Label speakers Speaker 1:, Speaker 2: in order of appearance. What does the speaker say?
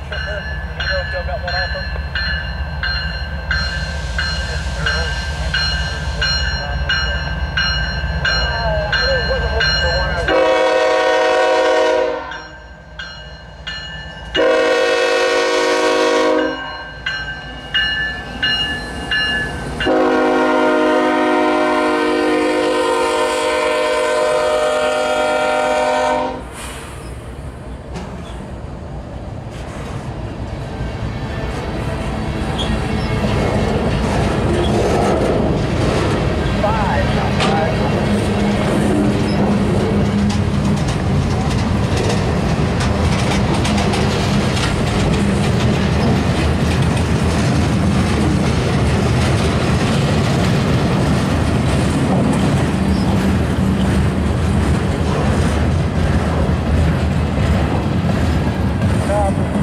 Speaker 1: Fisher, you know, if Joe got one off him. problem.